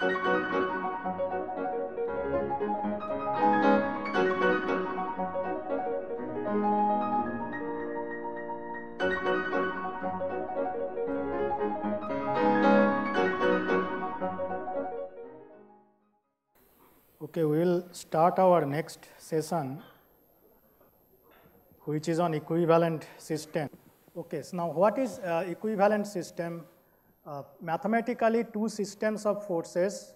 Okay, we will start our next session, which is on equivalent system. Okay, so now what is uh, equivalent system? Uh, mathematically, two systems of forces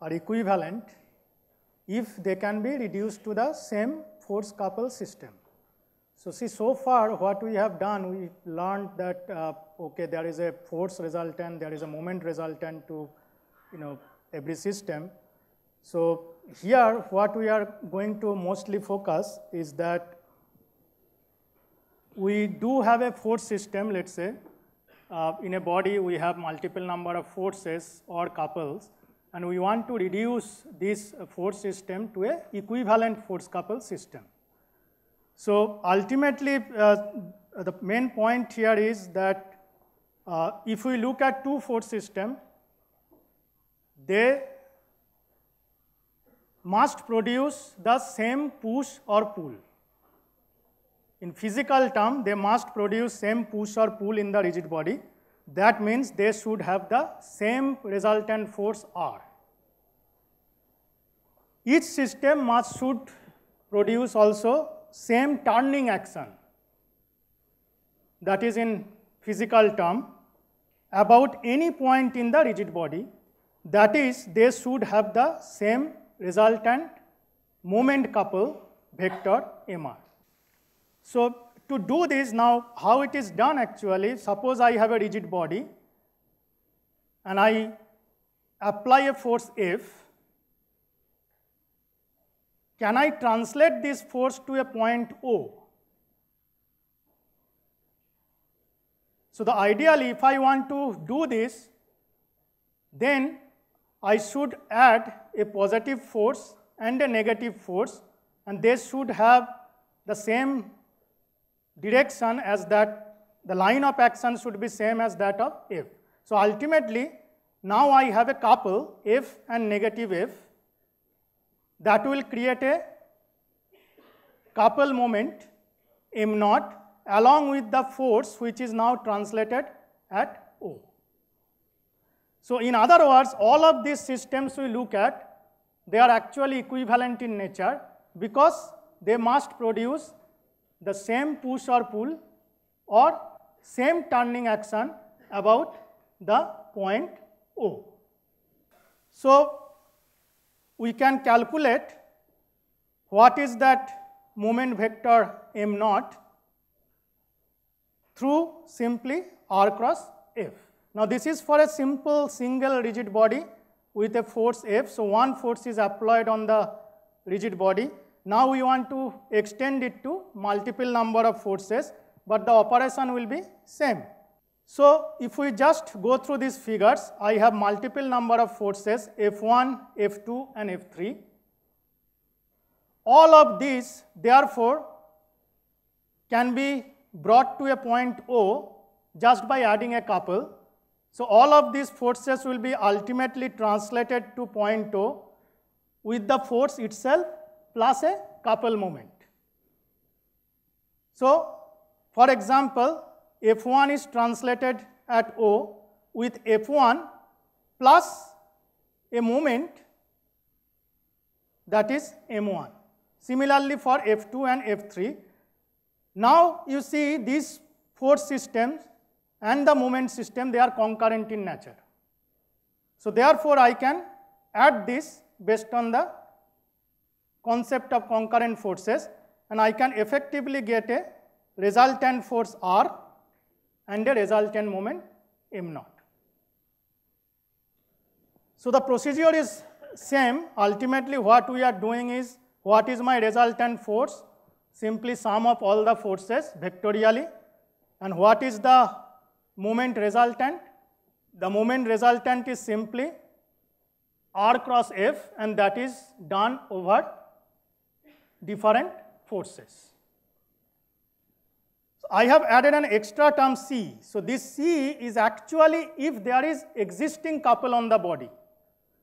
are equivalent if they can be reduced to the same force couple system. So see, so far what we have done, we learned that, uh, okay, there is a force resultant, there is a moment resultant to, you know, every system. So here what we are going to mostly focus is that we do have a force system, let's say. Uh, in a body, we have multiple number of forces or couples, and we want to reduce this force system to a equivalent force couple system. So ultimately, uh, the main point here is that uh, if we look at two force system, they must produce the same push or pull. In physical term, they must produce same push or pull in the rigid body. That means they should have the same resultant force R. Each system must should produce also same turning action. That is in physical term about any point in the rigid body. That is, they should have the same resultant moment couple vector MR. So to do this now, how it is done actually, suppose I have a rigid body and I apply a force F, can I translate this force to a point O? So the ideally, if I want to do this, then I should add a positive force and a negative force and they should have the same direction as that the line of action should be same as that of F. So ultimately now I have a couple F and negative F that will create a couple moment m naught along with the force which is now translated at O. So in other words, all of these systems we look at, they are actually equivalent in nature because they must produce the same push or pull or same turning action about the point O. So we can calculate what is that moment vector m naught through simply r cross f. Now this is for a simple single rigid body with a force F. So one force is applied on the rigid body. Now we want to extend it to multiple number of forces, but the operation will be same. So if we just go through these figures, I have multiple number of forces F1, F2 and F3. All of these therefore can be brought to a point O just by adding a couple so all of these forces will be ultimately translated to point O with the force itself plus a couple moment. So for example, F1 is translated at O with F1 plus a moment that is M1. Similarly for F2 and F3. Now you see these force systems and the moment system, they are concurrent in nature. So therefore, I can add this based on the concept of concurrent forces and I can effectively get a resultant force R and a resultant moment m naught. So the procedure is same. Ultimately, what we are doing is, what is my resultant force? Simply sum of all the forces vectorially. And what is the moment resultant. The moment resultant is simply R cross F and that is done over different forces. So I have added an extra term C. So this C is actually if there is existing couple on the body.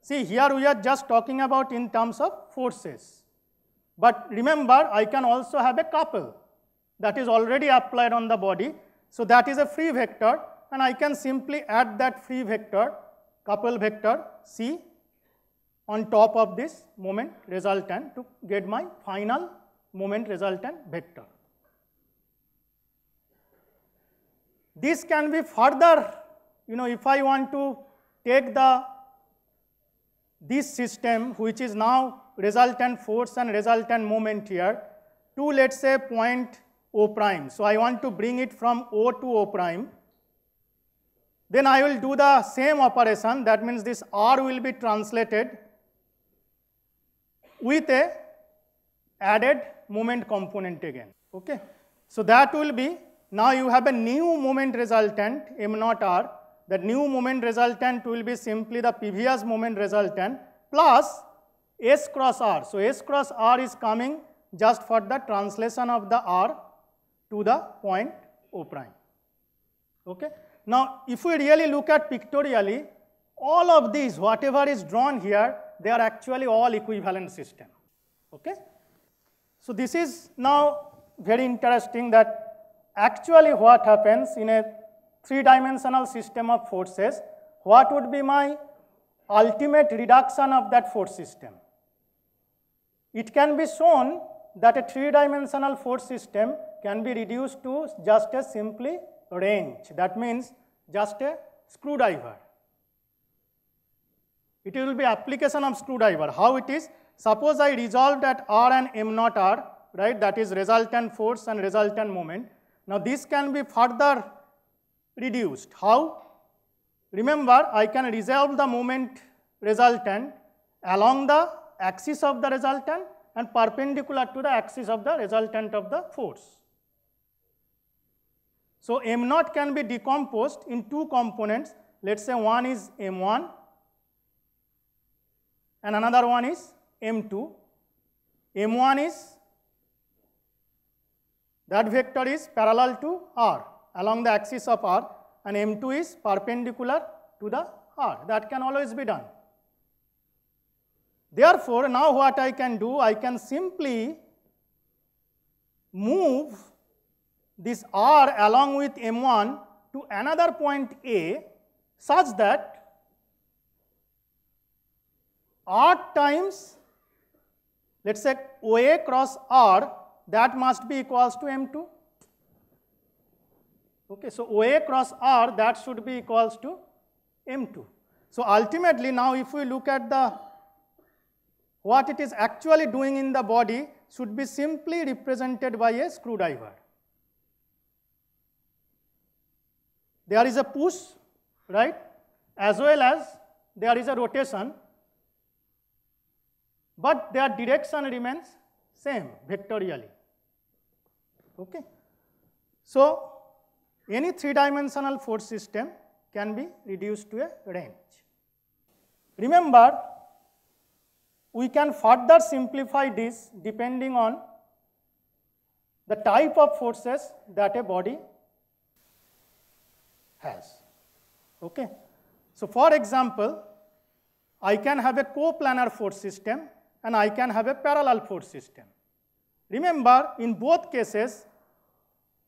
See, here we are just talking about in terms of forces. But remember, I can also have a couple that is already applied on the body. So that is a free vector and I can simply add that free vector, couple vector C on top of this moment resultant to get my final moment resultant vector. This can be further, you know, if I want to take the this system which is now resultant force and resultant moment here to let's say point O prime. So I want to bring it from O to O prime. Then I will do the same operation that means this R will be translated with a added moment component again. Okay. So that will be now you have a new moment resultant m naught r that new moment resultant will be simply the previous moment resultant plus S cross R. So, S cross R is coming just for the translation of the R to the point O prime. Okay. Now, if we really look at pictorially, all of these, whatever is drawn here, they are actually all equivalent system. Okay. So, this is now very interesting that actually what happens in a three-dimensional system of forces, what would be my ultimate reduction of that force system? It can be shown that a three-dimensional force system can be reduced to just a simply wrench. That means just a screwdriver. It will be application of screwdriver. How it is? Suppose I resolve that R and M naught R, right? That is resultant force and resultant moment. Now this can be further reduced. How? Remember, I can resolve the moment resultant along the axis of the resultant and perpendicular to the axis of the resultant of the force. So, m naught can be decomposed in two components. Let us say one is m1 and another one is m2. m1 is that vector is parallel to r along the axis of r and m2 is perpendicular to the r. That can always be done. Therefore, now what I can do, I can simply move this r along with m1 to another point A such that r times let us say OA cross r that must be equals to m2. Okay, so OA cross r that should be equals to m2. So ultimately now if we look at the what it is actually doing in the body should be simply represented by a screwdriver. There is a push, right, as well as there is a rotation, but their direction remains same vectorially. Okay. So, any three-dimensional force system can be reduced to a wrench. Remember, we can further simplify this depending on the type of forces that a body has. Okay. So, for example, I can have a coplanar force system and I can have a parallel force system. Remember, in both cases,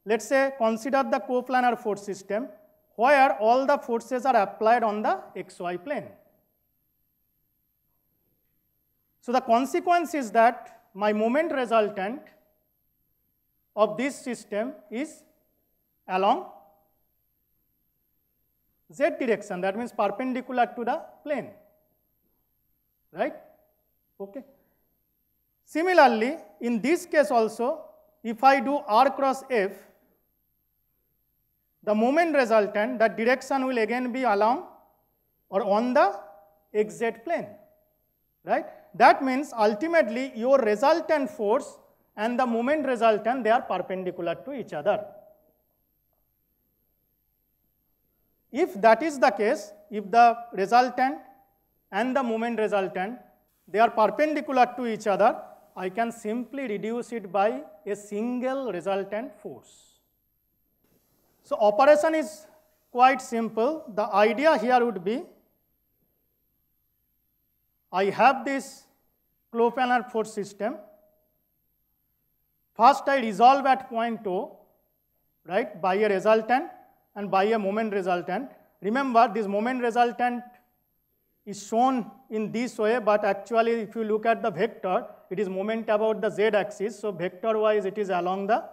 let's say consider the coplanar force system where all the forces are applied on the xy plane. So the consequence is that my moment resultant of this system is along z direction that means perpendicular to the plane right okay similarly in this case also if i do r cross f the moment resultant the direction will again be along or on the xz plane right that means ultimately your resultant force and the moment resultant, they are perpendicular to each other. If that is the case, if the resultant and the moment resultant, they are perpendicular to each other, I can simply reduce it by a single resultant force. So operation is quite simple. The idea here would be I have this coplanar force system. First I resolve at point O, right, by a resultant and by a moment resultant. Remember this moment resultant is shown in this way, but actually if you look at the vector, it is moment about the z axis. So vector wise it is along the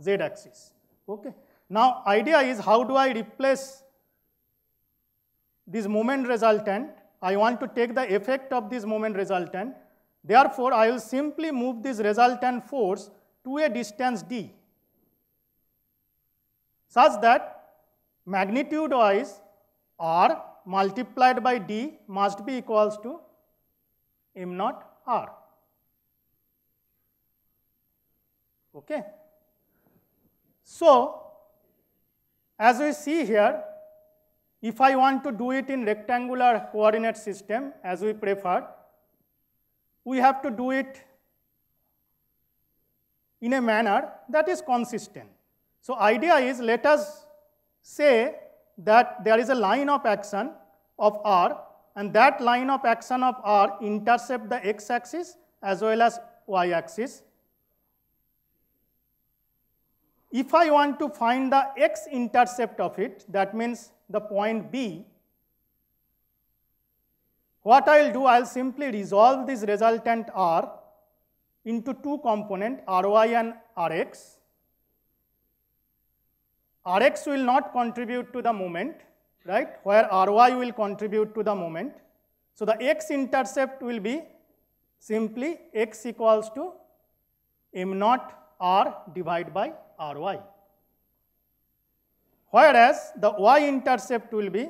z axis. Okay. Now idea is how do I replace this moment resultant? I want to take the effect of this moment resultant. Therefore, I will simply move this resultant force to a distance d such that magnitude wise r multiplied by d must be equals to m naught r. Okay. So, as we see here, if I want to do it in rectangular coordinate system as we prefer, we have to do it in a manner that is consistent. So idea is let us say that there is a line of action of r and that line of action of r intercept the x-axis as well as y-axis if I want to find the x-intercept of it, that means the point B, what I will do, I will simply resolve this resultant R into two component Ry and Rx. Rx will not contribute to the moment, right, where Ry will contribute to the moment. So, the x-intercept will be simply x equals to m naught r divided by ry. Whereas the y-intercept will be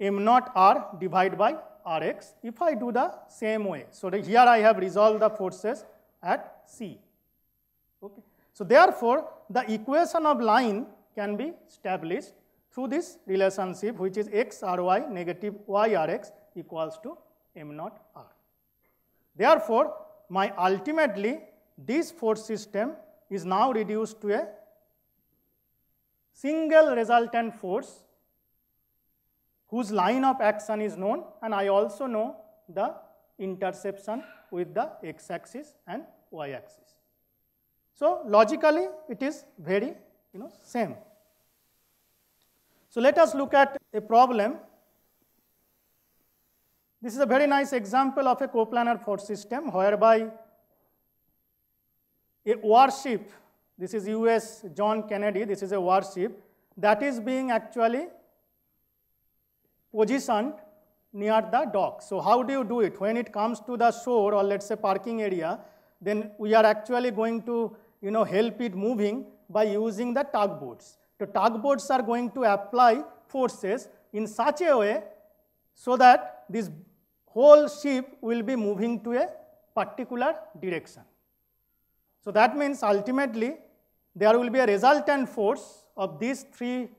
m naught r divided by rx if I do the same way. So, here I have resolved the forces at C. Okay. So, therefore, the equation of line can be established through this relationship which is x r y negative y r x equals to m naught r. Therefore, my ultimately this force system is now reduced to a single resultant force whose line of action is known and I also know the interception with the x-axis and y-axis. So, logically it is very you know same. So, let us look at a problem. This is a very nice example of a coplanar force system whereby a warship, this is US John Kennedy, this is a warship that is being actually positioned near the dock. So how do you do it? When it comes to the shore or let's say parking area, then we are actually going to you know, help it moving by using the tugboats. The tugboats are going to apply forces in such a way so that this whole ship will be moving to a particular direction. So that means ultimately there will be a resultant force of these three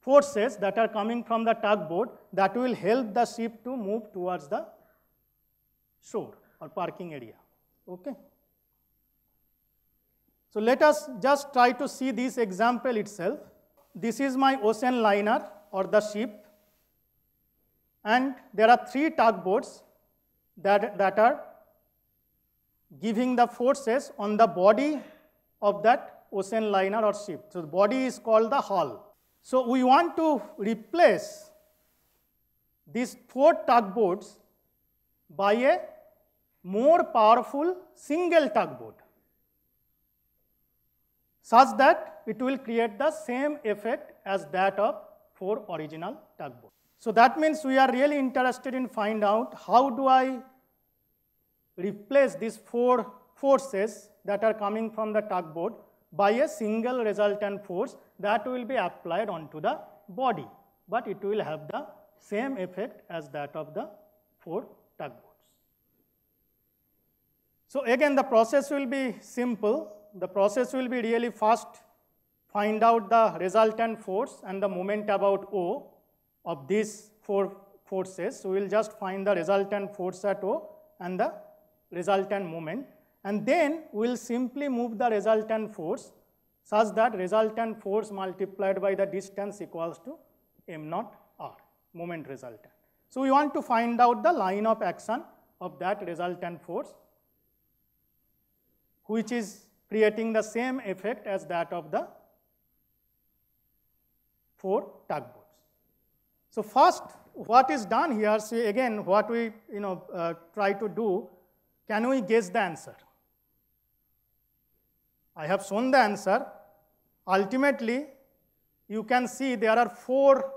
forces that are coming from the tugboat that will help the ship to move towards the shore or parking area. Okay. So let us just try to see this example itself. This is my ocean liner or the ship and there are three tugboats that, that are giving the forces on the body of that ocean liner or ship. So the body is called the hull. So we want to replace these four tugboats by a more powerful single tugboat such that it will create the same effect as that of four original tugboats. So that means we are really interested in find out how do I replace these four forces that are coming from the tugboat by a single resultant force that will be applied onto the body, but it will have the same effect as that of the four tugboats. So again the process will be simple. The process will be really fast. find out the resultant force and the moment about O of these four forces. So we will just find the resultant force at O and the resultant moment and then we will simply move the resultant force such that resultant force multiplied by the distance equals to m naught r, moment resultant. So we want to find out the line of action of that resultant force, which is creating the same effect as that of the four tugboats. So first, what is done here, see again, what we you know, uh, try to do, can we guess the answer? I have shown the answer. Ultimately, you can see there are four,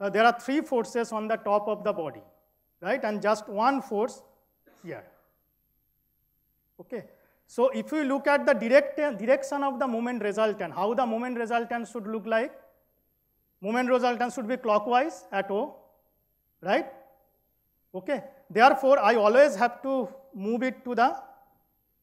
uh, there are three forces on the top of the body, right? And just one force here. Okay. So if you look at the direct, direction of the moment resultant, how the moment resultant should look like, moment resultant should be clockwise at O, right? Okay. Therefore, I always have to move it to the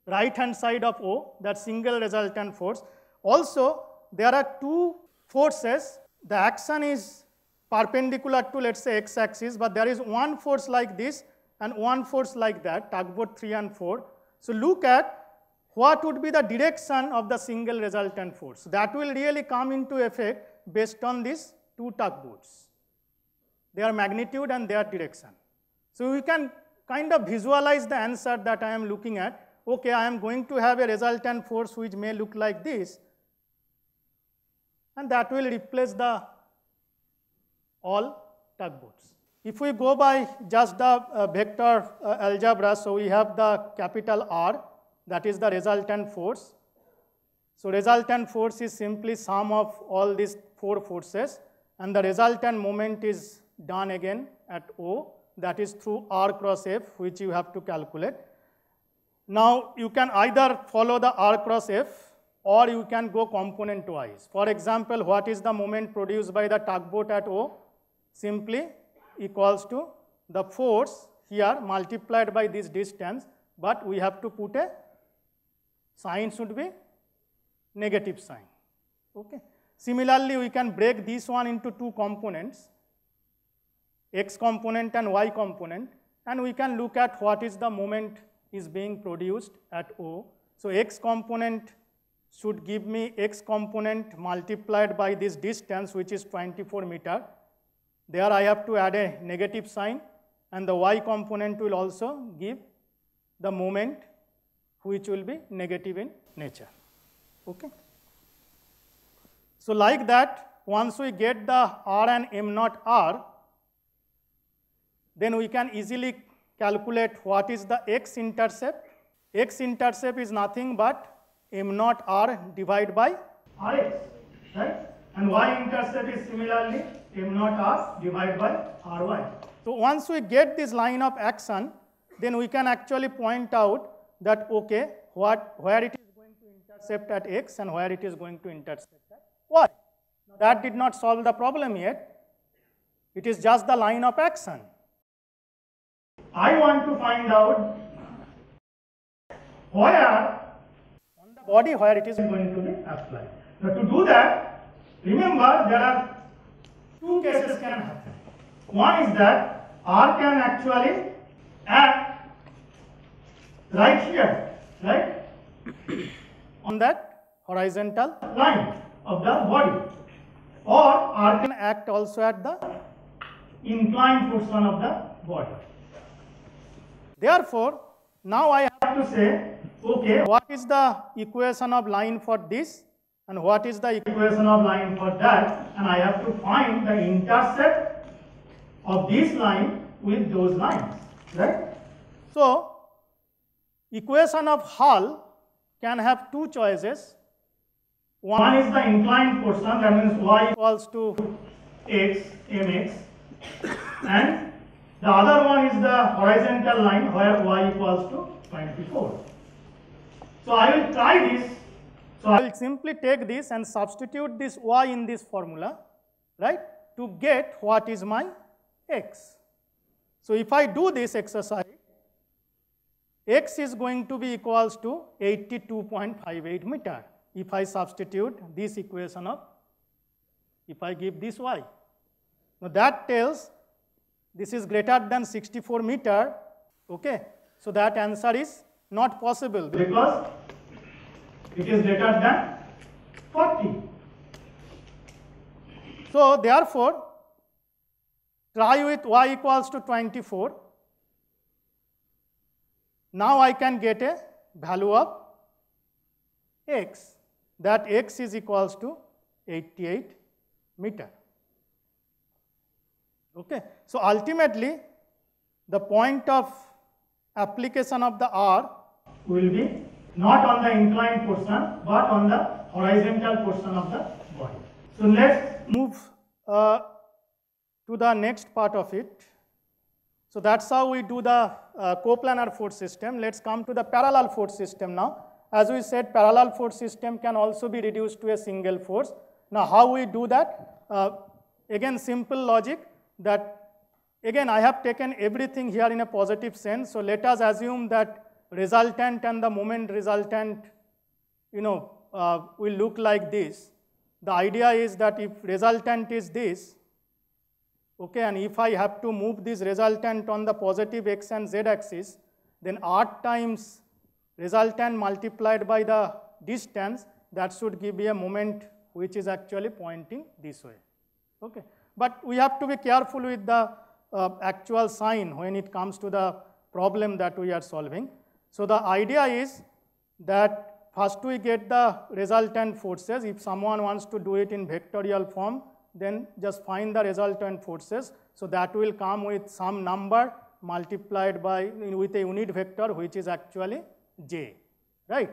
right hand side of O, that single resultant force. Also, there are two forces. The action is perpendicular to, let's say, x axis, but there is one force like this and one force like that, tugboat 3 and 4. So, look at what would be the direction of the single resultant force. That will really come into effect based on these two tugboats, their magnitude and their direction. So we can kind of visualize the answer that I am looking at. Okay, I am going to have a resultant force which may look like this, and that will replace the all tugboats. If we go by just the uh, vector uh, algebra, so we have the capital R, that is the resultant force. So resultant force is simply sum of all these four forces and the resultant moment is done again at O that is through R cross F which you have to calculate. Now you can either follow the R cross F or you can go component wise. For example, what is the moment produced by the tugboat at O? Simply equals to the force here multiplied by this distance but we have to put a sign should be negative sign. Okay. Similarly, we can break this one into two components, x component and y component, and we can look at what is the moment is being produced at O. So x component should give me x component multiplied by this distance, which is 24 meter. There I have to add a negative sign, and the y component will also give the moment which will be negative in nature. Okay. So like that, once we get the R and M naught R, then we can easily calculate what is the x intercept. x intercept is nothing but M naught R divided by Rx, right? And y intercept is similarly M naught R divided by Ry. So once we get this line of action, then we can actually point out that okay, what, where it is going to intercept at x and where it is going to intercept at y. Now that did not solve the problem yet. It is just the line of action. I want to find out where on the body where it is going to be applied. Now to do that, remember there are two cases can happen. One is that R can actually act right here, right? On that horizontal line of the body. Or R can act also at the inclined portion of the body. Therefore, now I have to say, okay, what is the equation of line for this and what is the equation of line for that and I have to find the intercept of this line with those lines, right? So, Equation of Hull can have two choices. One is the inclined portion, that means y equals to x mx, and the other one is the horizontal line where y equals to 24. So I will try this. So I will simply take this and substitute this y in this formula, right, to get what is my x. So if I do this exercise, x is going to be equals to 82.58 meter if I substitute this equation of, if I give this y. Now that tells this is greater than 64 meter, okay. So that answer is not possible because it is greater than 40. So therefore, try with y equals to 24. Now I can get a value of x, that x is equals to 88 meter. Okay. So ultimately, the point of application of the R will be not on the inclined portion, but on the horizontal portion of the body. So let's move uh, to the next part of it. So that's how we do the uh, coplanar force system. Let's come to the parallel force system now. As we said, parallel force system can also be reduced to a single force. Now how we do that? Uh, again, simple logic that, again, I have taken everything here in a positive sense. So let us assume that resultant and the moment resultant, you know, uh, will look like this. The idea is that if resultant is this, okay, and if I have to move this resultant on the positive x and z axis, then r times resultant multiplied by the distance, that should give me a moment which is actually pointing this way. Okay. But we have to be careful with the uh, actual sign when it comes to the problem that we are solving. So the idea is that first we get the resultant forces. If someone wants to do it in vectorial form, then just find the resultant forces. So that will come with some number multiplied by with a unit vector which is actually j, right?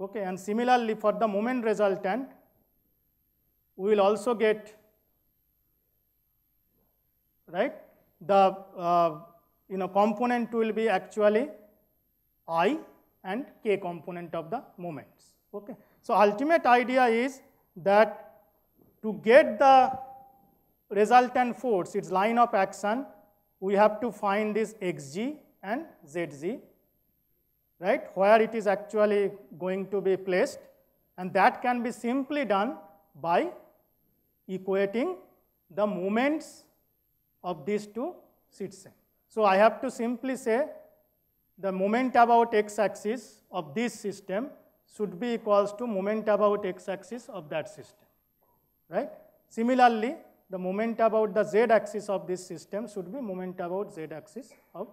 Okay, and similarly for the moment resultant, we will also get right? The uh, you know component will be actually I and K component of the moments. Okay. So ultimate idea is that to get the resultant force, its line of action, we have to find this xg and zg, right, where it is actually going to be placed. And that can be simply done by equating the moments of these two system. So I have to simply say the moment about x-axis of this system should be equals to moment about x-axis of that system, right? Similarly, the moment about the z-axis of this system should be moment about z-axis of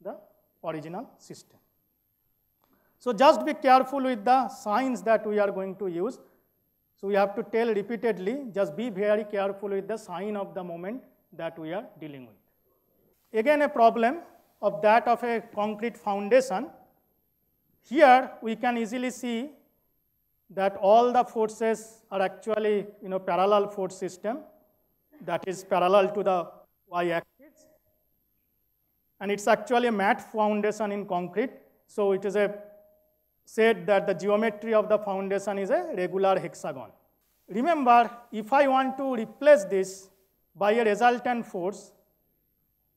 the original system. So just be careful with the signs that we are going to use. So we have to tell repeatedly, just be very careful with the sign of the moment that we are dealing with. Again, a problem of that of a concrete foundation. Here, we can easily see that all the forces are actually you know, parallel force system that is parallel to the y-axis. And it's actually a mat foundation in concrete. So it is a said that the geometry of the foundation is a regular hexagon. Remember, if I want to replace this by a resultant force,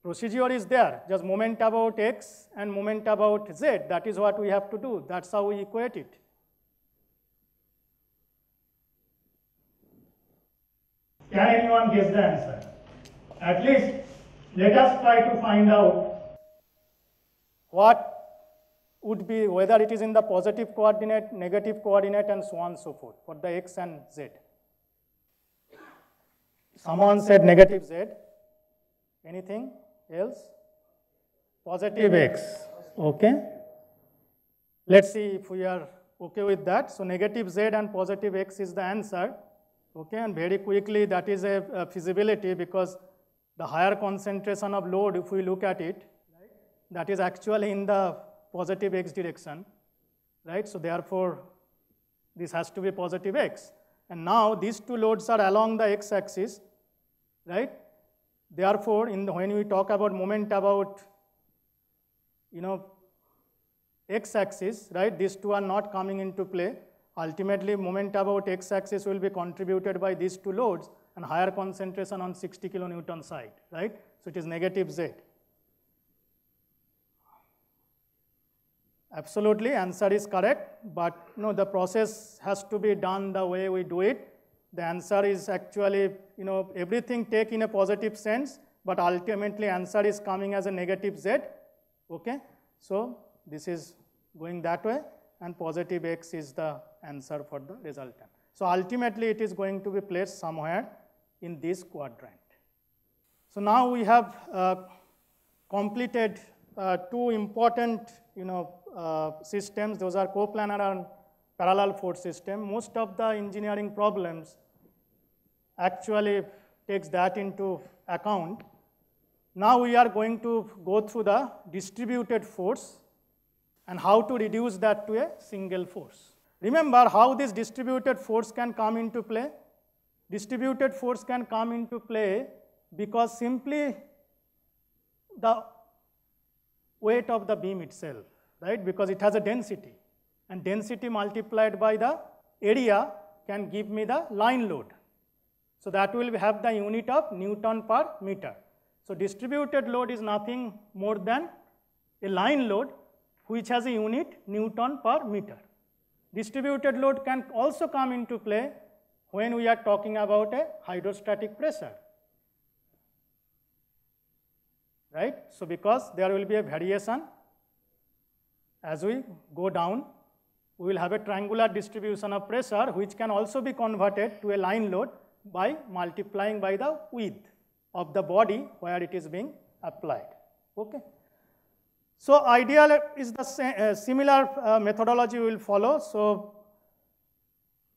procedure is there, just moment about x and moment about z. That is what we have to do. That's how we equate it. Can anyone guess the answer? At least let us try to find out what would be, whether it is in the positive coordinate, negative coordinate, and so on and so forth for the x and z. Someone said negative z. Anything else? Positive x. Okay. Let's see if we are okay with that. So negative z and positive x is the answer. Okay, and very quickly that is a, a feasibility because the higher concentration of load, if we look at it, that is actually in the positive x direction, right? So therefore, this has to be positive x. And now these two loads are along the x-axis right? Therefore, in the, when we talk about moment about, you know, x-axis, right, these two are not coming into play. Ultimately, moment about x-axis will be contributed by these two loads and higher concentration on 60 kilonewton side, right? So it is negative z. Absolutely, answer is correct, but know, the process has to be done the way we do it the answer is actually, you know, everything take in a positive sense, but ultimately answer is coming as a negative z, okay? So this is going that way, and positive x is the answer for the resultant. So ultimately it is going to be placed somewhere in this quadrant. So now we have uh, completed uh, two important you know, uh, systems. Those are coplanar and parallel force system. Most of the engineering problems actually takes that into account. Now we are going to go through the distributed force and how to reduce that to a single force. Remember how this distributed force can come into play? Distributed force can come into play because simply the weight of the beam itself, right? Because it has a density and density multiplied by the area can give me the line load. So that will have the unit of Newton per meter. So distributed load is nothing more than a line load which has a unit Newton per meter. Distributed load can also come into play when we are talking about a hydrostatic pressure. Right? So because there will be a variation as we go down, we will have a triangular distribution of pressure which can also be converted to a line load by multiplying by the width of the body where it is being applied. Okay. So ideal is the same, uh, similar uh, methodology we will follow. So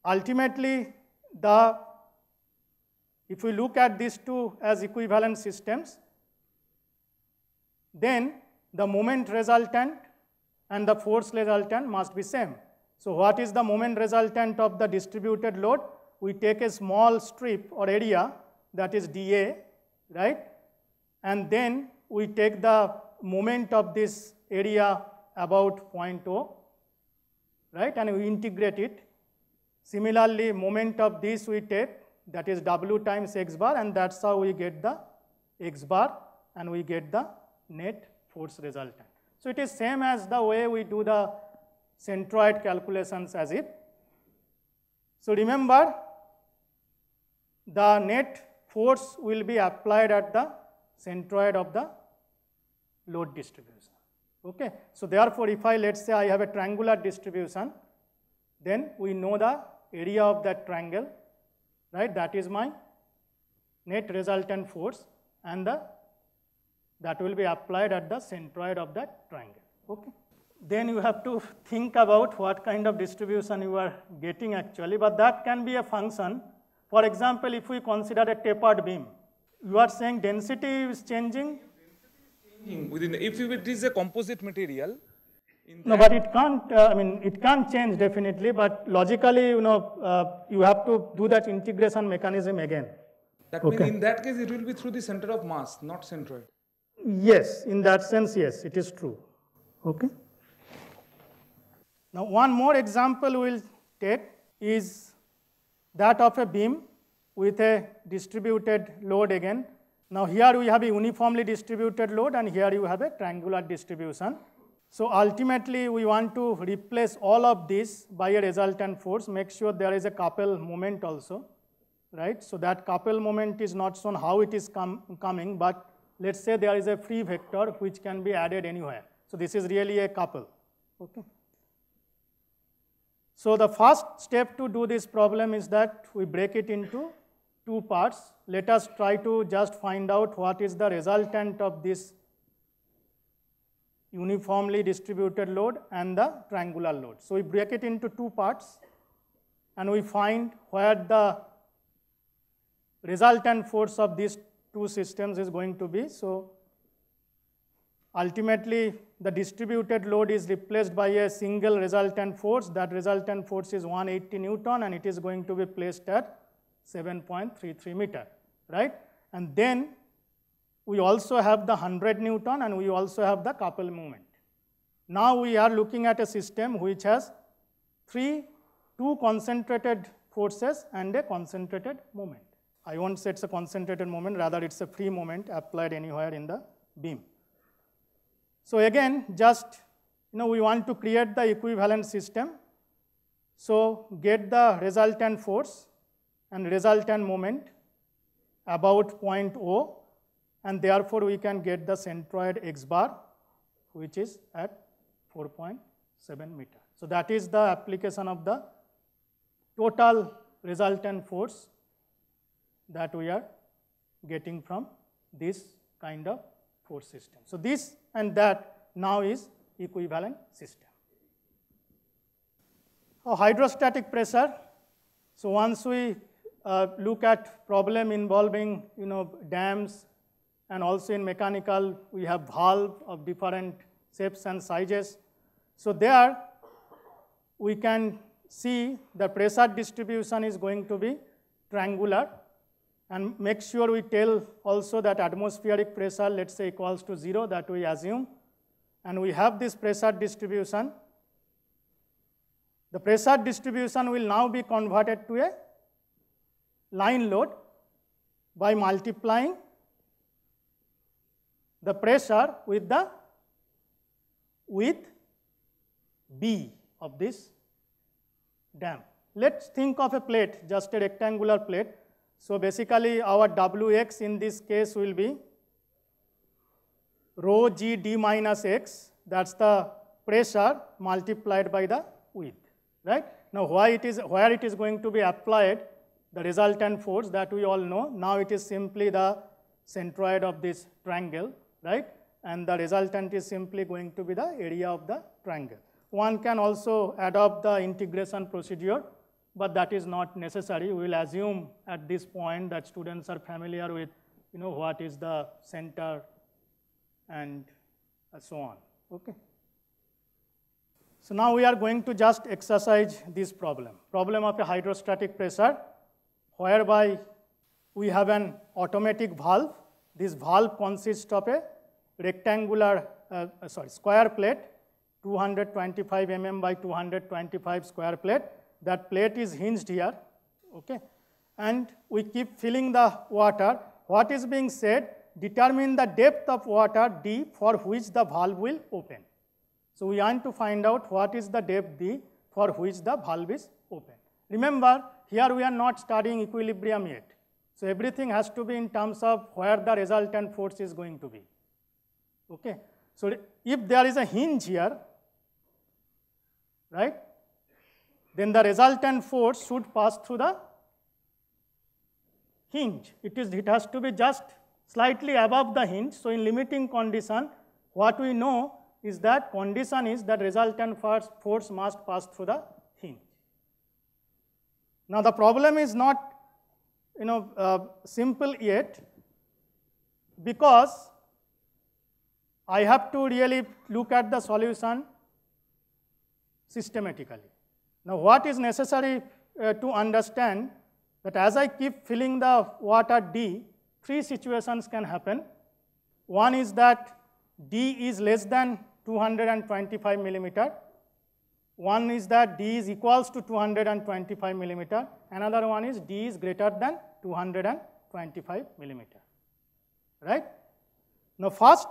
ultimately the if we look at these two as equivalent systems, then the moment resultant and the force resultant must be same. So what is the moment resultant of the distributed load? we take a small strip or area that is dA, right? And then we take the moment of this area about 0.0, right? And we integrate it. Similarly, moment of this we take, that is W times x bar, and that's how we get the x bar, and we get the net force resultant. So it is same as the way we do the centroid calculations as if. So remember, the net force will be applied at the centroid of the load distribution. Okay. So therefore, if I let's say I have a triangular distribution, then we know the area of that triangle, right? That is my net resultant force and the that will be applied at the centroid of that triangle. Okay. Then you have to think about what kind of distribution you are getting actually, but that can be a function for example, if we consider a tapered beam, you are saying density is changing? Within the, if it is a composite material, no, but it can't, uh, I mean, it can't change definitely, but logically, you know, uh, you have to do that integration mechanism again. That okay. means in that case, it will be through the center of mass, not centroid. Yes, in that sense, yes, it is true. Okay. Now, one more example we'll take is that of a beam with a distributed load again. Now here we have a uniformly distributed load and here you have a triangular distribution. So ultimately we want to replace all of this by a resultant force, make sure there is a couple moment also, right? So that couple moment is not shown how it is com coming, but let's say there is a free vector which can be added anywhere. So this is really a couple, okay? So the first step to do this problem is that we break it into two parts. Let us try to just find out what is the resultant of this uniformly distributed load and the triangular load. So we break it into two parts and we find where the resultant force of these two systems is going to be. So ultimately the distributed load is replaced by a single resultant force. That resultant force is 180 Newton and it is going to be placed at 7.33 meter, right? And then we also have the 100 Newton and we also have the couple moment. Now we are looking at a system which has three, two concentrated forces and a concentrated moment. I won't say it's a concentrated moment, rather it's a free moment applied anywhere in the beam. So again, just you know, we want to create the equivalent system. So get the resultant force and resultant moment about point O, and therefore we can get the centroid x bar, which is at 4.7 meter. So that is the application of the total resultant force that we are getting from this kind of force system. So this and that now is equivalent system. A hydrostatic pressure. So once we uh, look at problem involving you know dams and also in mechanical we have valve of different shapes and sizes. So there we can see the pressure distribution is going to be triangular and make sure we tell also that atmospheric pressure let's say equals to zero that we assume and we have this pressure distribution. The pressure distribution will now be converted to a line load by multiplying the pressure with the with B of this dam. Let's think of a plate, just a rectangular plate. So basically our Wx in this case will be rho g d minus x, that's the pressure multiplied by the width, right? Now why it is, where it is going to be applied, the resultant force that we all know, now it is simply the centroid of this triangle, right? And the resultant is simply going to be the area of the triangle. One can also adopt the integration procedure, but that is not necessary. We will assume at this point that students are familiar with you know, what is the center and uh, so on. Okay. So now we are going to just exercise this problem. Problem of a hydrostatic pressure, whereby we have an automatic valve. This valve consists of a rectangular, uh, sorry, square plate 225 mm by 225 square plate. That plate is hinged here, okay? And we keep filling the water. What is being said? Determine the depth of water D for which the valve will open. So we want to find out what is the depth D for which the valve is open. Remember, here we are not studying equilibrium yet. So everything has to be in terms of where the resultant force is going to be. Okay. So if there is a hinge here, right? Then the resultant force should pass through the hinge. It, is, it has to be just slightly above the hinge. So in limiting condition, what we know is that condition is that resultant force, must pass through the. Now the problem is not you know, uh, simple yet because I have to really look at the solution systematically. Now what is necessary uh, to understand that as I keep filling the water D, three situations can happen. One is that D is less than 225 millimeter. One is that D is equals to 225 millimeter. Another one is D is greater than 225 millimeter. Right? Now first,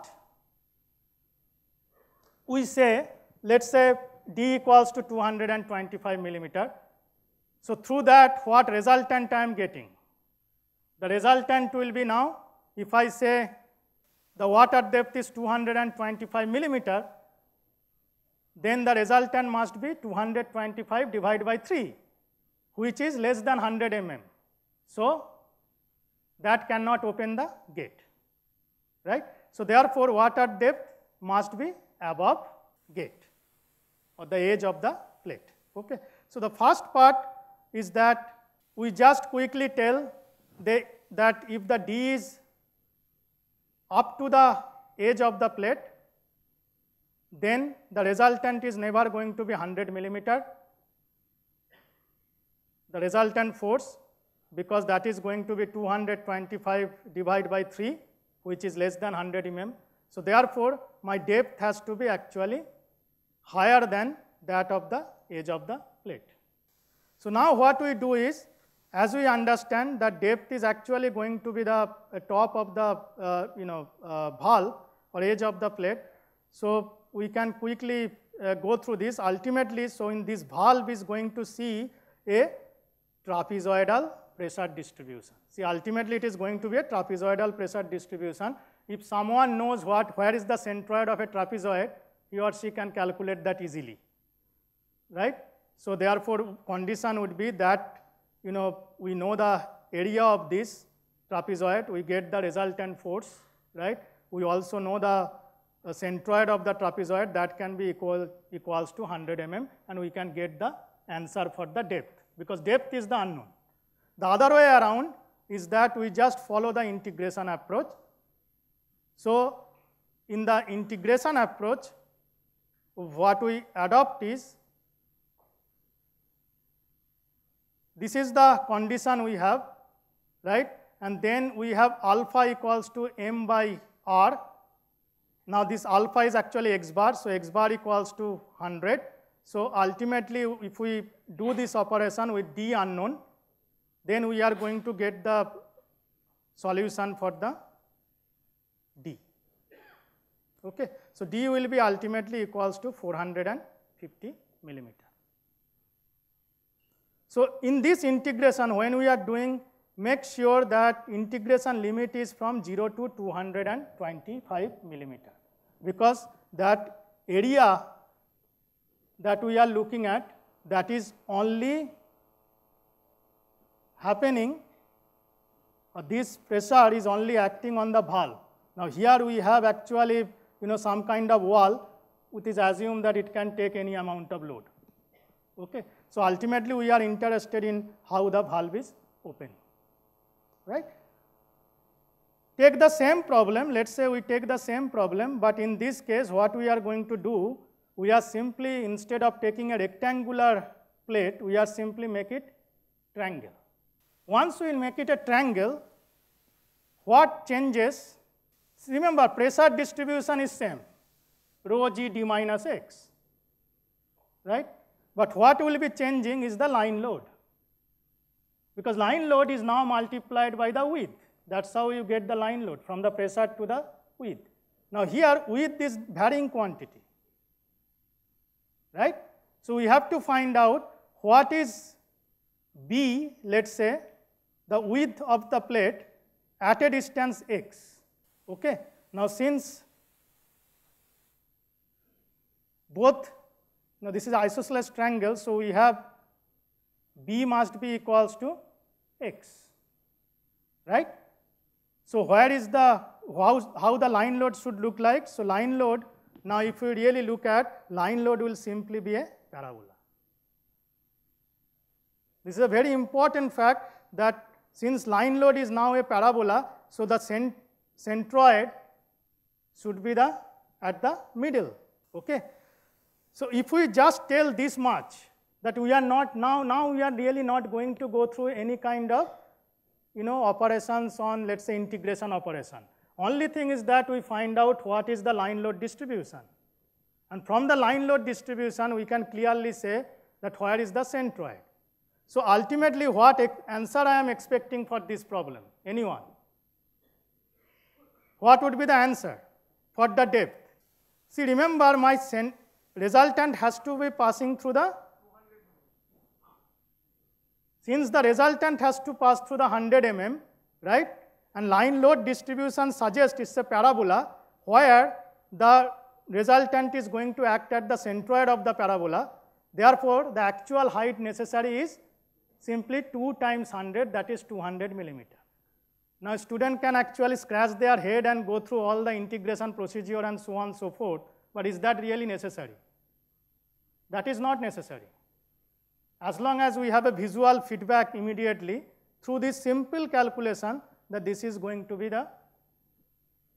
we say, let's say d equals to 225 millimeter. So through that, what resultant I am getting? The resultant will be now, if I say the water depth is 225 millimeter, then the resultant must be 225 divided by 3, which is less than 100 mm. So that cannot open the gate, right? So therefore, water depth must be above gate or the edge of the plate. Okay. So the first part is that we just quickly tell they, that if the D is up to the edge of the plate, then the resultant is never going to be 100 millimeter. The resultant force, because that is going to be 225 divided by 3, which is less than 100 mm. So therefore, my depth has to be actually higher than that of the edge of the plate. So now what we do is, as we understand that depth is actually going to be the uh, top of the uh, you know uh, valve or edge of the plate. So we can quickly uh, go through this. Ultimately, so in this valve is going to see a trapezoidal pressure distribution. See, ultimately it is going to be a trapezoidal pressure distribution. If someone knows what, where is the centroid of a trapezoid, he or she can calculate that easily, right? So therefore, condition would be that, you know, we know the area of this trapezoid, we get the resultant force, right? We also know the, the centroid of the trapezoid that can be equal equals to 100 mm and we can get the answer for the depth because depth is the unknown. The other way around is that we just follow the integration approach. So in the integration approach, what we adopt is this is the condition we have, right? And then we have alpha equals to m by r. Now this alpha is actually x bar, so x bar equals to 100. So ultimately, if we do this operation with d unknown, then we are going to get the solution for the d. Okay, so d will be ultimately equals to 450 millimeter. So in this integration, when we are doing, make sure that integration limit is from 0 to 225 millimeter because that area that we are looking at that is only happening uh, this pressure is only acting on the valve. Now here we have actually you know some kind of wall which is assumed that it can take any amount of load. Okay. So ultimately we are interested in how the valve is open. Right? Take the same problem, let's say we take the same problem, but in this case what we are going to do we are simply, instead of taking a rectangular plate, we are simply make it triangle. Once we make it a triangle, what changes? Remember, pressure distribution is same, rho g d minus x, right? But what will be changing is the line load. Because line load is now multiplied by the width. That's how you get the line load, from the pressure to the width. Now here, width is varying quantity right? So we have to find out what is B, let's say, the width of the plate at a distance x. Okay. Now since both, now this is isosceles triangle, so we have B must be equals to x, right? So where is the, how, how the line load should look like? So line load now, if we really look at line load will simply be a parabola. This is a very important fact that since line load is now a parabola, so the cent centroid should be the at the middle. Okay. So if we just tell this much that we are not now now we are really not going to go through any kind of you know operations on let's say integration operation. Only thing is that we find out what is the line load distribution. And from the line load distribution, we can clearly say that where is the centroid. So ultimately, what answer I am expecting for this problem? Anyone? What would be the answer for the depth? See, remember my resultant has to be passing through the since the resultant has to pass through the 100 mm, right? And line load distribution suggests it's a parabola where the resultant is going to act at the centroid of the parabola. Therefore, the actual height necessary is simply 2 times 100 that is 200 millimeter. Now, student can actually scratch their head and go through all the integration procedure and so on and so forth, but is that really necessary? That is not necessary. As long as we have a visual feedback immediately through this simple calculation, that this is going to be the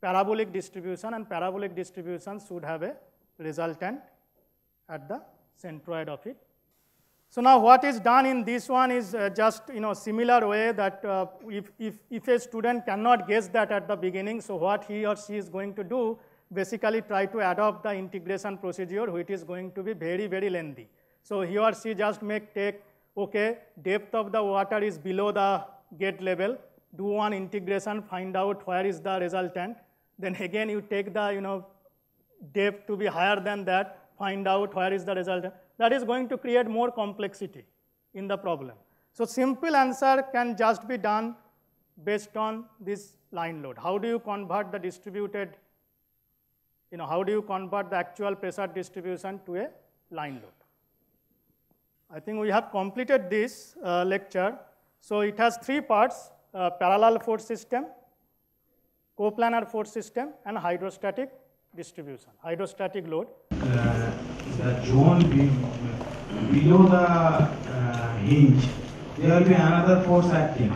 parabolic distribution and parabolic distribution should have a resultant at the centroid of it. So now what is done in this one is uh, just you know similar way that uh, if, if, if a student cannot guess that at the beginning, so what he or she is going to do basically try to adopt the integration procedure which is going to be very very lengthy. So he or she just make take okay depth of the water is below the gate level do one integration, find out where is the resultant. Then again you take the you know depth to be higher than that, find out where is the resultant. That is going to create more complexity in the problem. So simple answer can just be done based on this line load. How do you convert the distributed, you know, how do you convert the actual pressure distribution to a line load? I think we have completed this uh, lecture. So it has three parts. uh, parallel force system, coplanar force system, and hydrostatic distribution, hydrostatic load. uh, the zone be- below the uh, hinge, there will be another force acting.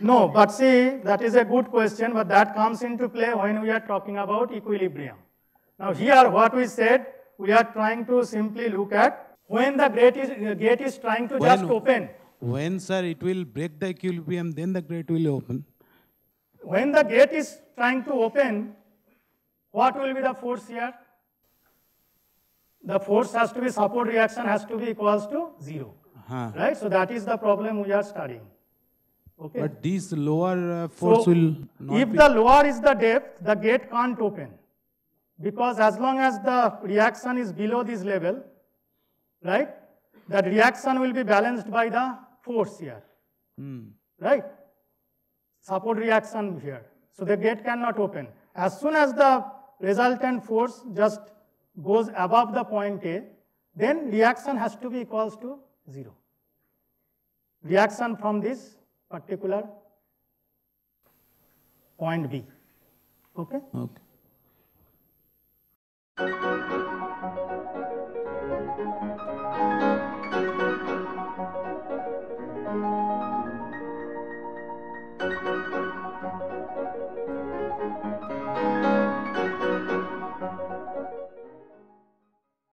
No, but see, that is a good question, but that comes into play when we are talking about equilibrium. Now here, what we said, we are trying to simply look at when the gate is, uh, gate is trying to just open. When, sir, it will break the equilibrium, then the gate will open. When the gate is trying to open, what will be the force here? The force has to be, support reaction has to be equals to zero, Huh. right? So that is the problem we are studying. Okay? But this lower uh, force So, will not if the lower is the depth, the gate can't open. Because as long as the reaction is below this level, right, the reaction will be balanced by the force here, Hmm. right? Support reaction here. So the gate cannot open. As soon as the resultant force just goes above the point A, then reaction has to be equals to zero. Reaction from this particular point B. Okay? Okay.